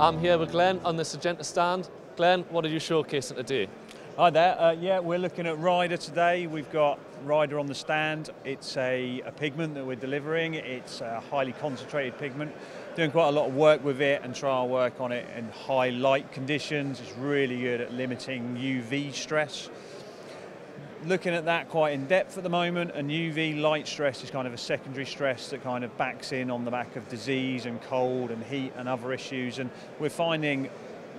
I'm here with Glenn on the Syngenta stand. Glenn, what are you showcasing today? Hi there. Uh, yeah, we're looking at Ryder today. We've got Ryder on the stand. It's a, a, pigment that we're delivering. It's a highly concentrated pigment. Doing quite a lot of work with it and trial work on it in high light conditions. It's really good at limiting UV stress looking at that quite in depth at the moment and UV light stress is kind of a secondary stress that kind of backs in on the back of disease and cold and heat and other issues and we're finding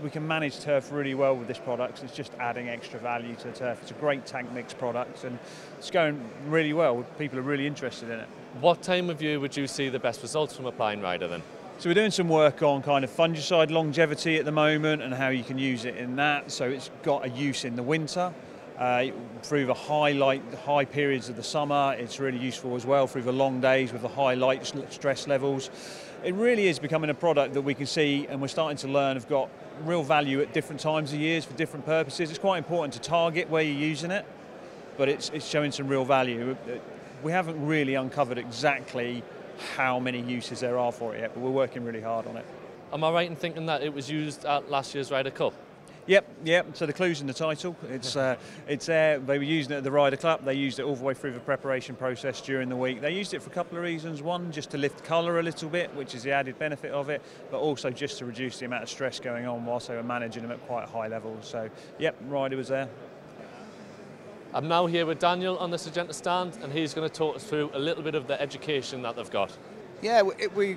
we can manage turf really well with this product. It's just adding extra value to the turf. It's a great tank mix product and it's going really well. People are really interested in it. What time of year would you see the best results from applying Ryder then? So we're doing some work on kind of fungicide longevity at the moment and how you can use it in that. So it's got a use in the winter uh, through the high light, high periods of the summer, it's really useful as well through the long days with the high light stress levels. It really is becoming a product that we can see and we're starting to learn have got real value at different times of years for different purposes. It's quite important to target where you're using it, but it's, it's showing some real value. We haven't really uncovered exactly how many uses there are for it yet, but we're working really hard on it. Am I right in thinking that it was used at last year's Ryder Cup? Yep, yep. So the clue's in the title. It's uh, it's there. They were using it at the Ryder Cup. They used it all the way through the preparation process during the week. They used it for a couple of reasons. One, just to lift colour a little bit, which is the added benefit of it, but also just to reduce the amount of stress going on whilst they were managing them at quite high levels. So, yep, Ryder was there. I'm now here with Daniel on the Syngenta stand, and he's going to talk us through a little bit of the education that they've got. Yeah, we,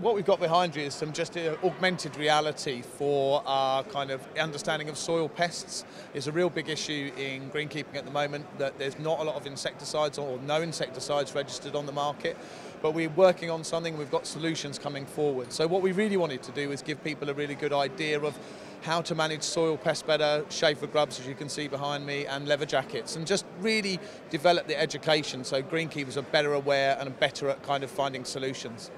what we've got behind you is some just uh, augmented reality for our kind of understanding of soil pests. It's a real big issue in greenkeeping at the moment that there's not a lot of insecticides or no insecticides registered on the market but we're working on something, we've got solutions coming forward. So what we really wanted to do is give people a really good idea of how to manage soil pests better, chafer grubs as you can see behind me, and leather jackets, and just really develop the education so greenkeepers are better aware and better at kind of finding solutions.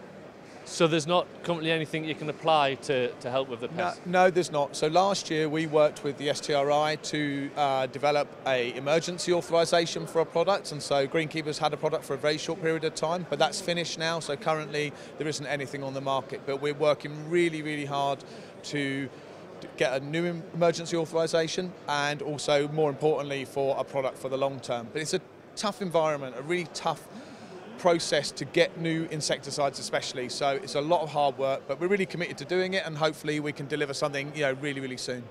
So there's not currently anything you can apply to, to help with the pest? No, no, there's not. So last year we worked with the STRI to uh, develop a emergency authorization for a product and so Greenkeepers had a product for a very short period of time but that's finished now so currently there isn't anything on the market but we're working really really hard to get a new emergency authorization and also more importantly for a product for the long term. But it's a tough environment, a really tough process to get new insecticides especially so it's a lot of hard work but we're really committed to doing it and hopefully we can deliver something you know really really soon